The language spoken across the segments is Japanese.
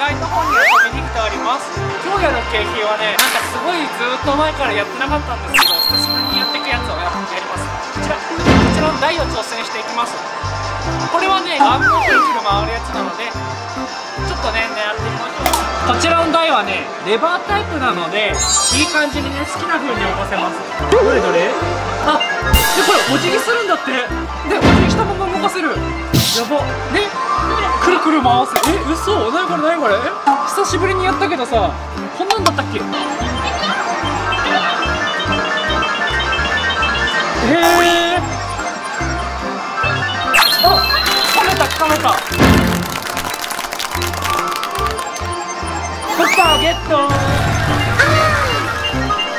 階の方に遊びに来ております。今日やる景品はねなんかすごいずっと前からやってなかったんですけど久しぶりにやっていくやつをややります。こちらこちらの台を挑戦していきます。これはねアームのくるくる回るやつなのでちょっとね狙ってみましょう。こちらの台はねレバータイプなのでいい感じにね好きな風に起こせます。どれどれ？あでこれお辞儀するんだって。でお辞儀したまま動かせる。やば。ねくる回すえ嘘？なにこれなにこれ？久しぶりにやったけどさこんなんだったっけ？へえ。あ噛めた噛めた。クッパゲット。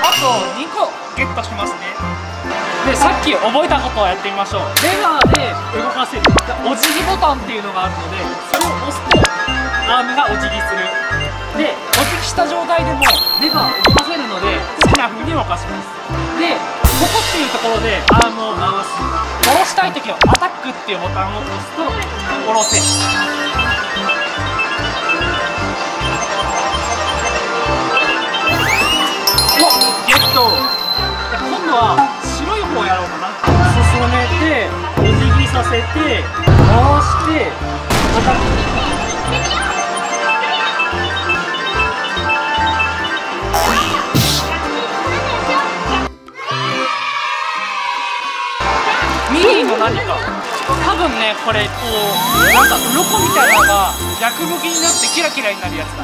あと2個ゲットしますね。でさっき覚えたことをやってみましょう。レバーで動かせる。お辞儀ボタンっていうのがあるのでそれを押すとアームがお辞儀する。でお辞儀した状態でもレバーを動かせるので好きな風に動かします。でここっていうところでアームを回す。下ろしたい時はアタックっていうボタンを押すと下ろせる。おゲット。今度はミーの何か多分ねこれこうなんか鱗みたいなのが逆向きになってキラキラになるやつだ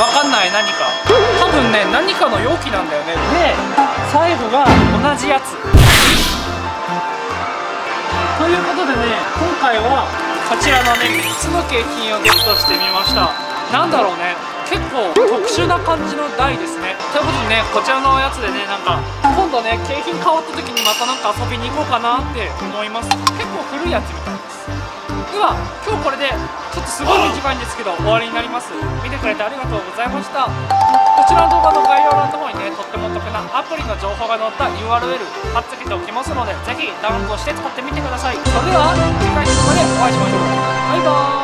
わかんない何か。多分ね何かの容器なんだよね。で最後が同じやつ回はこちらのね3つの景品をゲットしてみました。なんだろうね。結構特殊な感じの台ですね。ということでねこちらのやつでねなんか今度ね景品変わった時にまたなんか遊びに行こうかなって思います。結構古いやつみたいですでは今日これでちょっとすごい短いんですけど終わりになります。見てくれてありがとうございました。こちらの動画の概要欄の方にねとってもお得なアプリの情報が載った URL 貼っつけておきますのでぜひダウンロードして使ってみてください。それでは次回の動画でお会いしましょう。バイバーイ。